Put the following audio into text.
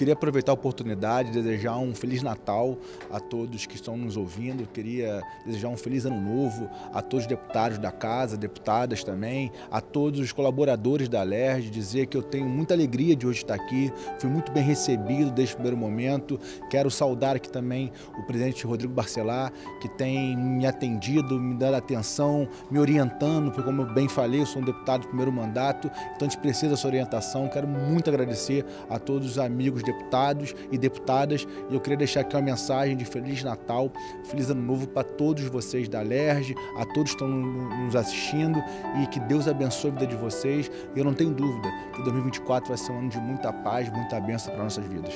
queria aproveitar a oportunidade, desejar um Feliz Natal a todos que estão nos ouvindo. Queria desejar um Feliz Ano Novo a todos os deputados da casa, deputadas também, a todos os colaboradores da LERJ, dizer que eu tenho muita alegria de hoje estar aqui, fui muito bem recebido desde o primeiro momento. Quero saudar aqui também o presidente Rodrigo Barcelar, que tem me atendido, me dado atenção, me orientando, porque como eu bem falei, eu sou um deputado do primeiro mandato, então a gente precisa dessa orientação. Quero muito agradecer a todos os amigos deputados e deputadas. E eu queria deixar aqui uma mensagem de Feliz Natal, Feliz Ano Novo para todos vocês da LERJ, a todos que estão nos assistindo e que Deus abençoe a vida de vocês. Eu não tenho dúvida que 2024 vai ser um ano de muita paz, muita bênção para nossas vidas.